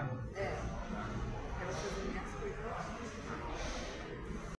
trabajo.